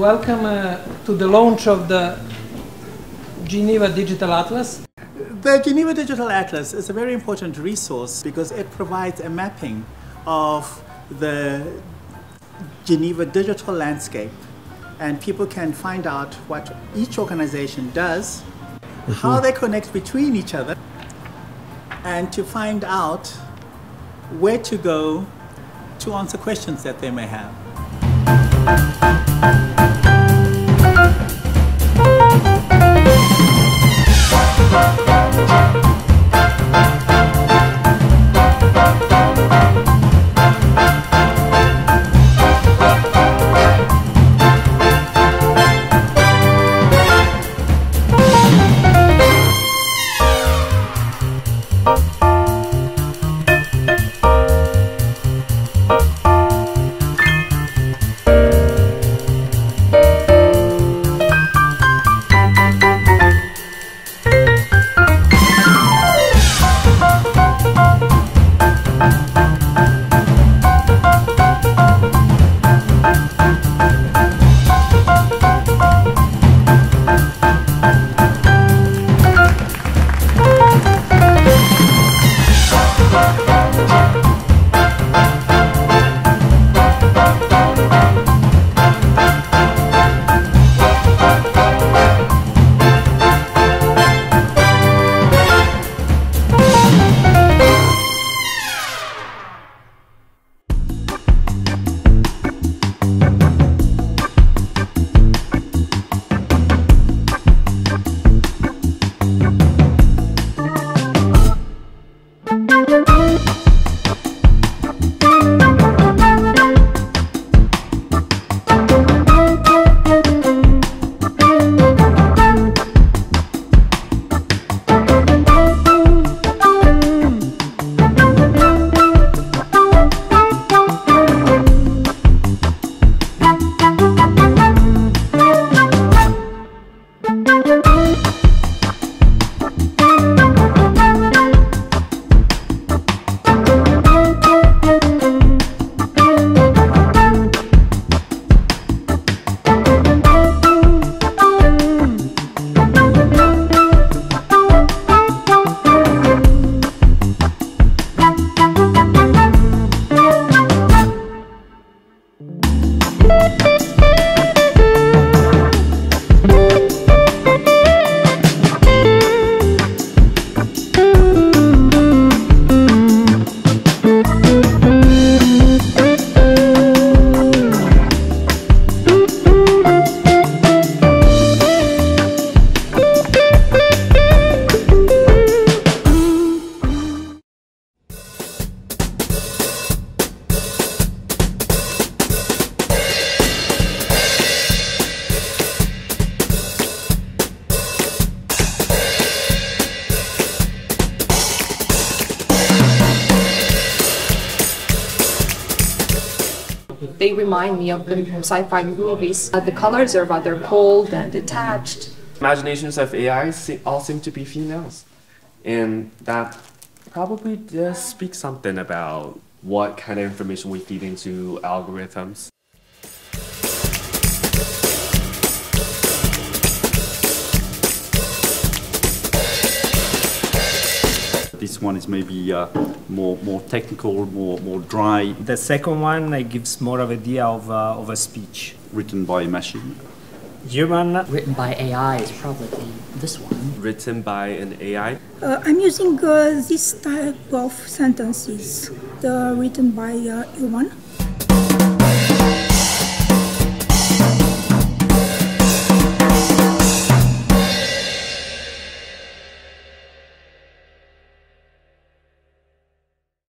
welcome uh, to the launch of the Geneva Digital Atlas. The Geneva Digital Atlas is a very important resource because it provides a mapping of the Geneva digital landscape and people can find out what each organization does, how they connect between each other, and to find out where to go to answer questions that they may have. Música They remind me of the sci-fi movies. Uh, the colors are rather cold and detached. Imaginations of AI se- all seem to be females, and that probably does speak something about what kind of information we feed into algorithms. This one is maybe uh, more more technical, more more dry, The second one uh, gives more of idea of, uh, of a speech. written by a machine. Human, written by AI is probably this one. Written by an AI. Uh, I'm using uh, this type of sentences, the written by uh, human.